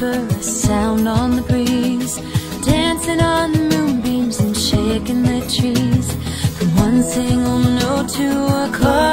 whisper, a sound on the breeze, dancing on the moonbeams and shaking the trees. From one single note to a chorus